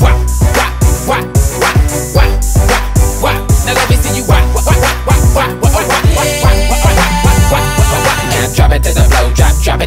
wop, wop, wop, wop, wop, wop. Now let me see you wop, wop, wop, wop, wop, wop, wop, wop, wop, wop, wop, wop, wop, wop. Now drop it to the flow, drop, drop.